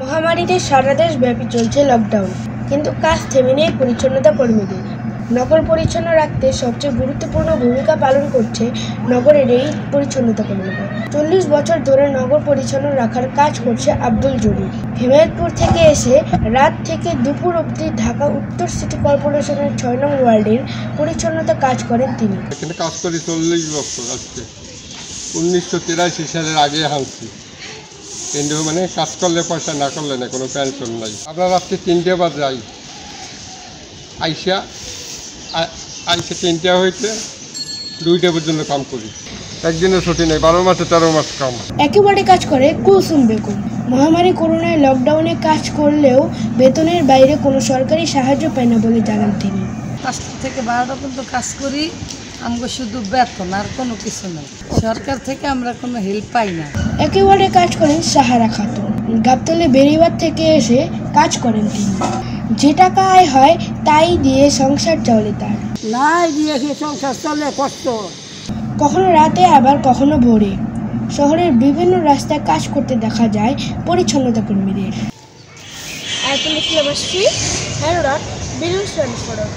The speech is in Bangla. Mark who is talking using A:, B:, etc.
A: মহামারীতে সারা দেশ ব্যাপী চলছে লকডাউন কিন্তু কাজ থেমে নেই পরিচ্ছন্নতা কর্মীদের। নগর পরিচ্ছন্ন রাখতে সবচেয়ে গুরুত্বপূর্ণ ভূমিকা পালন করছে নগরের এই পরিচ্ছন্নতা কর্মীরা। চল্লিশ বছর ধরে নগর পরিচ্ছন্ন রাখার কাজ করছে আব্দুল জলিল। হেমায়তপুর থেকে এসে রাত থেকে দুপুর অবধি ঢাকা উত্তর সিটি কর্পোরেশনের ছয় নং ওয়ার্ডের পরিচ্ছন্নতা কাজ করেন তিনি।
B: কাজ করি চল্লিশ বছর আজকে। উনিশশো তিরাশি সালের আগে হাঁটছি কিন্তু মানে কাজ করলে পয়সা না করলে না কোনো পেনশন নাই। আমরা রাত্রে তিনটে বার যাই আইসা আইসা তিনটে হইতে দুইটা পর্যন্ত কাম করি। একদিনের ছুটি নেই বারো মাসে তেরো মাস কাম।
A: একেবারে কাজ করে কুলসুম বেগম মহামারী করোনায় লকডাউনে কাজ করলেও বেতনের বাইরে কোনো সরকারি সাহায্য পায় না বলে জানান তিনি।
C: পাঁচটা থেকে বারোটা পর্যন্ত কাজ করি আমাকে শুধু বেতন আর কোনো কিছু নেই। সরকার থেকে আমরা কোনো হেল্প পাই না।
A: একেবারে কাজ করেন সাহারা খাতুন। গাবতলে বেরিবার থেকে এসে কাজ করেন তিনি। যে টাকা আয় হয় তাই দিয়ে সংসার চলে তার।
C: নাই দিয়ে সংসার চলে কষ্ট।
A: কখনো রাতে আবার কখনো ভোরে। শহরের বিভিন্ন রাস্তায় কাজ করতে দেখা যায় পরিচ্ছন্নতা কর্মীদের। আয়তুল ইসলাম শ্রী হ্যারোডাট বিরুল সড়ক